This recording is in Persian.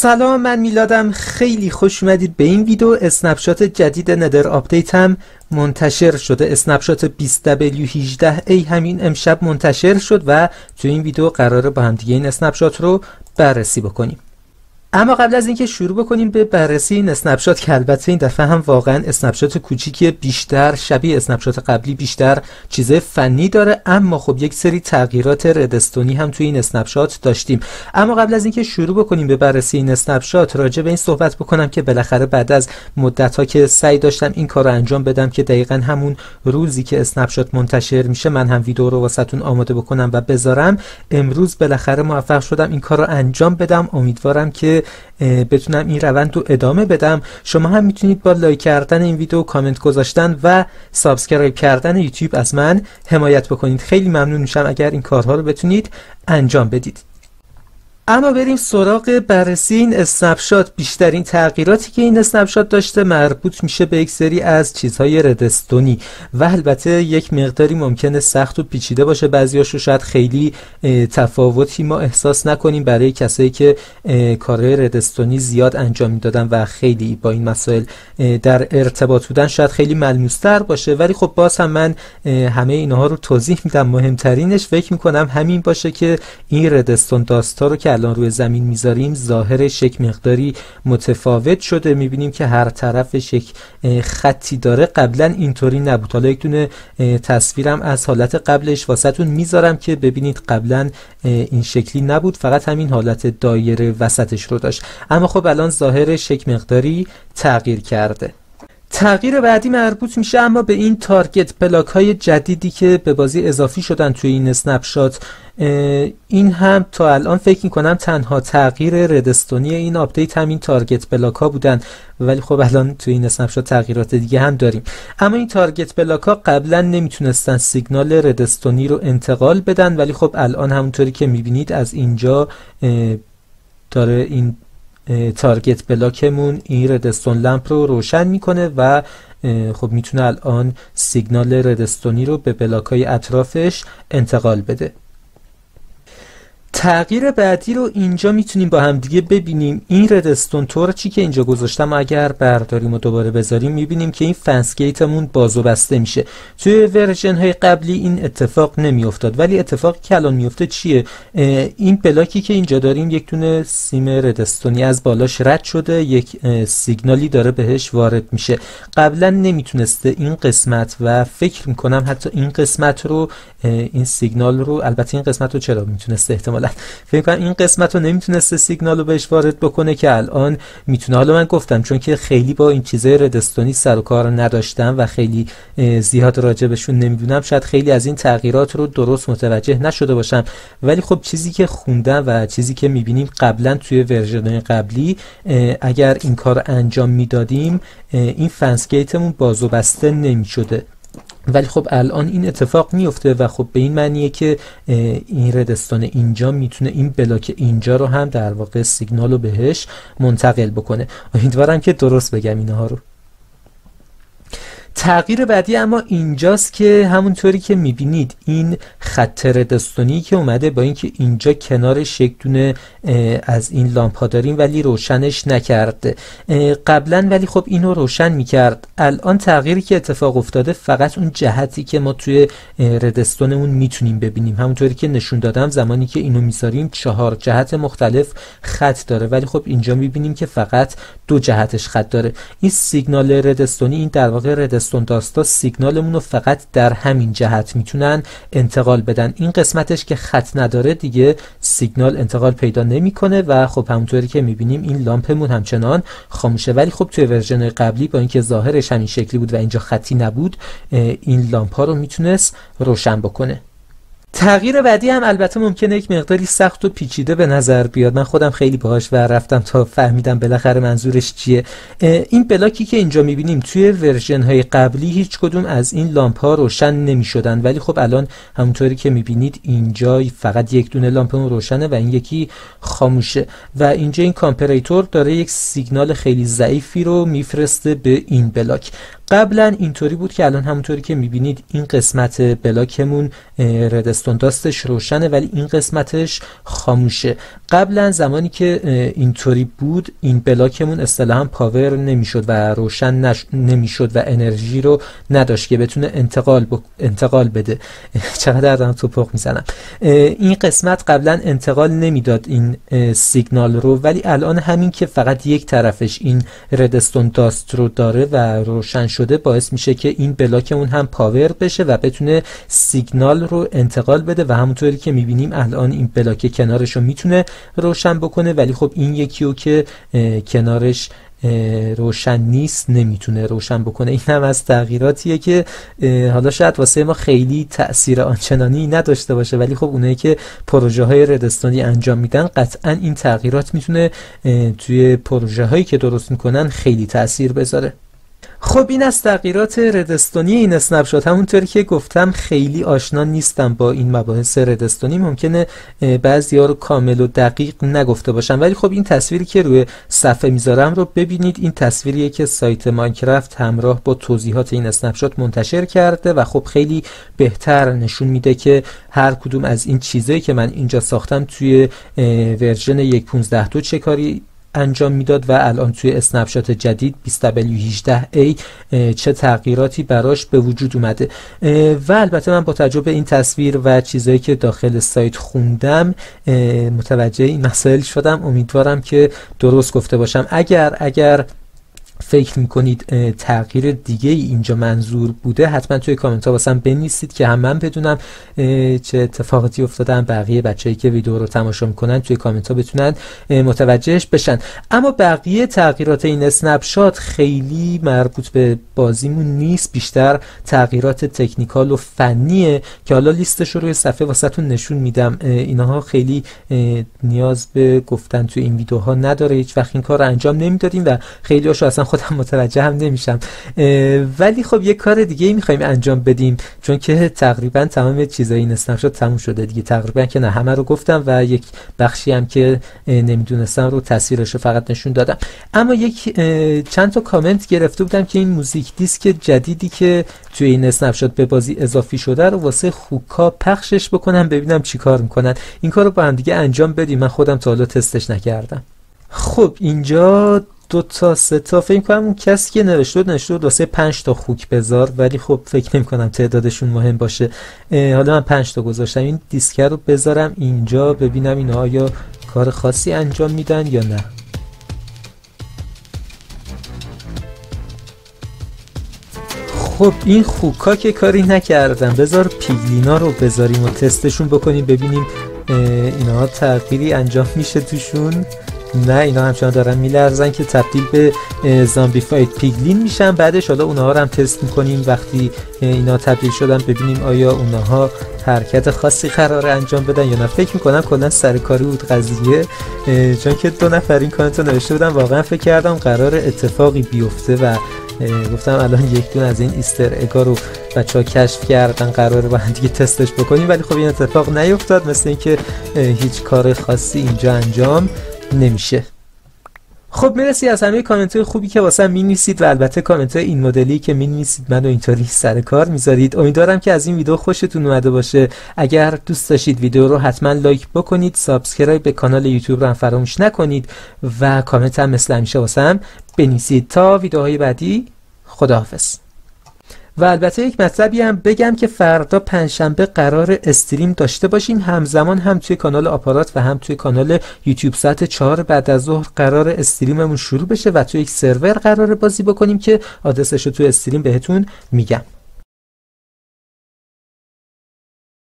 سلام من میلادم. خیلی خوش اومدید به این ویدیو. snapshot جدید Nether Update هم منتشر شده. snapshot 20W18A همین امشب منتشر شد و تو این ویدیو قراره با هم دیگه این snapshot رو بررسی بکنیم. اما قبل از اینکه شروع بکنیم به بررسی این snapshot که البته این دفعه هم واقعا snapshot کوچیکی بیشتر شبیه snapshot قبلی بیشتر چیز فنی داره. اما خب یک سری تغییرات redstone ی هم توی این snapshot داشتیم. اما قبل از اینکه شروع بکنیم به بررسی این snapshot راجع به این صحبت بکنم که بالاخره بعد از مدت ها که سعی داشتم این کار رو انجام بدم که دقیقا همون روزی که snapshot منتشر میشه من هم ویدیو رو واسهتون آماده بکنم و بذارم. امروز بالاخره موفق شدم این کار انجام بدم. امیدوارم که بتونم این روند رو ادامه بدم. شما هم می‌تونید با like کردن این ویدیو کامنت گذاشتن و subscribe کردن یوتیوب از من حمایت بکنید. خیلی ممنون میشم اگر این کارها رو بتونید انجام بدید. اما بریم سراغ بررسی این اسنپشات بیشترین تغییراتی که این اسنپشات داشته مربوط میشه به یک سری از چیزهای ردستونی و البته یک مقداری ممکنه سخت و پیچیده باشه. بعضیاش رو شاید خیلی تفاوتی ما احساس نکنیم برای کسایی که کارهای ردستونی زیاد انجام می‌دادن و خیلی با این مسائل در ارتباط بودن شاید خیلی ملموستر باشه. ولی خب باز هم من همه اینها رو توضیح میدم. مهمترینش فکر می‌کنم همین باشه که این ردستون داستا رو که الان روی زمین می‌ذاریم ظاهرش یک مقداری متفاوت شده. می‌بینیم که هر طرفش یک خطی داره. قبلا اینطوری نبود. حالا یک دونه تصویرم از حالت قبلش واسهتون می‌ذارم که ببینید قبلا این شکلی نبود. فقط همین حالت دایره وسطش رو داشت. اما خب الان ظاهرش یک مقداری تغییر کرده. تغییر بعدی مربوط میشه اما به این target block های جدیدی که به بازی اضافه شدن توی این snapshot این هم تا الان فکر می‌کنم تنها تغییر redstone ی این update همین target block ها بودن. ولی خب الان توی این snapshot تغییرات دیگه هم داریم. اما این target block ها قبلا نمی‌تونستن signal redstone ی رو انتقال بدن. ولی خب الان همونطوری که می‌بینید از اینجا داره این target block مون این redstone lamp رو روشن می‌کنه و خب می‌تونه الان signal redstone ی رو به block های اطرافش انتقال بده. تغییر بعدی رو اینجا می‌تونیم با هم دیگه ببینیم. این redstone چی که اینجا گذاشتم اگر برداریم و دوباره بذاریم می‌بینیم که این fence gate مون باز و بسته میشه. توی version های قبلی این اتفاق نمیافتاد. ولی اتفاقی که الان میفته چیه؟ این بلاکی که اینجا داریم یک دونه سیم ردستونی از بالاش رد شده یک سیگنالی داره بهش وارد میشه. قبلا نمی‌تونسته این قسمت و فکر می‌کنم حتی این قسمت رو این سیگنال رو البته این قسمت رو چرا می‌تونسته؟ احتمالا. فکر کنم این قسمت رو نمی‌تونسته سیگنال رو بهش وارد بکنه که الان می‌تونه. حالا من گفتم چون که خیلی با این چیزای ردستونی سر و کار نداشتم و خیلی زیاد راجبشون نمی‌دونم. شاید خیلی از این تغییرات رو درست متوجه نشده باشم. ولی خب چیزی که خوندم و چیزی که می‌بینیم قبلا توی ورژن قبلی اگر این کار انجام می‌دادیم این فنسگیتمون باز و بسته نمی‌شده. ولی خب الان این اتفاق میفته و خب به این معنیه که این ردستان اینجا می‌تونه این بلاک اینجا رو هم در واقع سیگنال رو بهش منتقل بکنه. امیدوارم که درست بگم اینها رو. تغییر بعدی اما اینجاست که همونطوری که می‌بینید این خط ردستونی که اومده با اینکه اینجا کنارش یک از این لامپ داریم ولی روشنش نکرده قبلا ولی خب اینو روشن می‌کرد. الان تغییری که اتفاق افتاده فقط اون جهتی که ما توی ردستونمون می‌تونیم ببینیم. همونطوری که نشون دادم زمانی که اینو می‌ذاریم چهار جهت مختلف خط داره. ولی خب اینجا می‌بینیم که فقط دو جهتش خط داره. این سیگنال ردستونی این در واقع ردستون داستا سیگنالمون رو فقط در همین جهت می‌تونن انتقال بدن. این قسمتش که خط نداره دیگه سیگنال انتقال پیدا نمی‌کنه و خب همونطوری که می‌بینیم این لامپمون همچنان خاموشه. ولی خب توی version قبلی با اینکه ظاهرش همین شکلی بود و اینجا خطی نبود این لامپ ها رو می‌تونست روشن بکنه. تغییر بعدی هم البته ممکنه یک مقداری سخت و پیچیده به نظر بیاد. من خودم خیلی باهاش ور رفتم تا فهمیدم بالاخره منظورش چیه. این block ی که اینجا می‌بینیم توی version های قبلی هیچ کدوم از این لامپ ها روشن نمی شدن ولی خب الان همونطوری که می‌بینید اینجا فقط یک دونه لامپ روشنه و این یکی خاموشه. و اینجا این comparator داره یک سیگنال خیلی ضعیفی رو میفرسته به این block قبلا اینطوری بود که الان همونطوری که می‌بینید این قسمت block مون redstone dust ش روشنه ولی این قسمتش خاموشه. قبلا زمانی که اینطوری بود این block مون اصطلاحا power نمی‌شد و روشن نش... نمی‌شد و انرژی رو نداشت که بتونه انتقال ب... انتقال بده. چقدر دارم توپق می‌زنم. این قسمت قبلا انتقال نمی‌داد این سیگنال رو ولی الان همین که فقط یک طرفش این ردستون داست رو داره و روشن شده باعث میشه که این بلاکمون هم پاور بشه و بتونه سیگنال رو انتقال بده و همونطوری که می‌بینیم الان این بلاک کنارش رو می‌تونه روشن بکنه ولی خب این یکی رو که کنارش روشن نیست نمی‌تونه روشن بکنه. این هم از تغییراتیه که حالا شاید واسه ما خیلی تاثیر آنچنانی نداشته باشه ولی خب اونایی که پروژه های ردستانی انجام میدن قطعا این تغییرات می‌تونه توی پروژه هایی که درست می‌کنن خیلی تاثیر بذاره. خب این از تغییرات ردستونی این اسنپ شات همونطوری که گفتم خیلی آشنا نیستم با این مباحث ردستونی. ممکنه بعضی ها رو کامل و دقیق نگفته باشم. ولی خب این تصویری که روی صفحه می‌ذارم رو ببینید. این تصویریه که سایت ماینکرافت همراه با توضیحات این snapshot منتشر کرده و خب خیلی بهتر نشون میده که هر کدوم از این چیزایی که من اینجا ساختم توی version 1.15 چه کاری انجام می‌داد و الان توی snapshot جدید 20W18A چه تغییراتی براش به وجود اومده. و البته من با تجربه این تصویر و چیزایی که داخل سایت خوندم متوجه این مسائل شدم. امیدوارم که درست گفته باشم. اگر اگر فکر می‌کنید تغییر دیگه ای اینجا منظور بوده؟ حتما توی کامنت ها واسم بنویسید که هم من بدونم چه اتفاقاتی افتادن بقیه بچه‌ای که ویدیو رو تماشا می‌کنن توی کامنت ها بتونن متوجهش بشن. اما بقیه تغییرات این اسنپ شات خیلی مربوط به بازیمون نیست بیشتر تغییرات تکنیکال و فنیه که حالا لیستش رو روی صفحه واسهتون نشون میدم. اینها خیلی نیاز به گفتن توی این ویدیوها نداره هیچ وقت این کار رو انجام نمی‌دادیم و خیلی اصلا خودم متوجه هم نمیشم ولی خب یه کار دیگه ای می‌خوایم انجام بدیم چون که تقریبا تمام چیزای این اسنپ تموم شده دیگه. تقریبا که نه همه رو گفتم و یک بخشی هم که نمی‌دونستم رو تصویرش رو فقط نشون دادم. اما یک چند تا کامنت گرفته بودم که این music disc جدیدی که توی این snapshot به بازی اضافه شده رو واسه خوکا پخشش بکنم ببینم چیکار می‌کنن. این کار رو با هم دیگه انجام بدیم. من خودم تا حالا تستش نکردم. خب اینجا دو تا سه تا. فکر کنم اون کسی که نوشته نوشته بود پنج تا خوک بذار ولی خب فکر نمی کنم تعدادشون مهم باشه. حالا من پنج تا گذاشتم. این دیسکر رو بذارم اینجا ببینم این آیا کار خاصی انجام میدن یا نه. خب این خوکا که کاری نکردم بذار پیگلینا رو بذاریم و تستشون بکنیم ببینیم اینها تغییری انجام میشه توشون. نه اینا همچنان دارن میلرزن که تبدیل به زامبی فایت پیگلین میشن. بعدش حالا اونها رو هم تست می‌کنیم. وقتی اینا تبدیل شدن ببینیم آیا اونها حرکت خاصی قرار انجام بدن یا نه. فکر می‌کنم کلا سرکاری بود قضیه. چون که دو نفر این کانتو نوشته بودن واقعا فکر کردم قرار اتفاقی بیفته و گفتم الان یک دون از این ایستر اگا رو بچه ها کشف کردن. قرار با هم دیگه تستش بکنیم. ولی خب این اتفاق نیفتاد. مثل اینکه هیچ کار خاصی اینجا انجام نمیشه. خب مرسی از همه کامنت های خوبی که واسه می نیسید و البته کامنت های این مدلی که می نیسید منو اینطوری سر کار می‌ذارید. امیدوارم که از این ویدیو خوشتون اومده باشه. اگر دوست داشتید ویدیو رو حتما like بکنید subscribe به کانال یوتیوب رو هم فراموش نکنید و کامنت هم مثل همیشه واسم بنویسید. تا ویدیوهای بعدی خداحافظ. و البته یک مطلبی هم بگم که فردا پنجشنبه قراره stream داشته باشیم. همزمان هم توی کانال آپارات و هم توی کانال یوتیوب ساعت چهار بعد از ظهر قراره stream مون شروع بشه و توی یک سرور قراره بازی بکنیم که آدرسش رو توی stream بهتون میگم.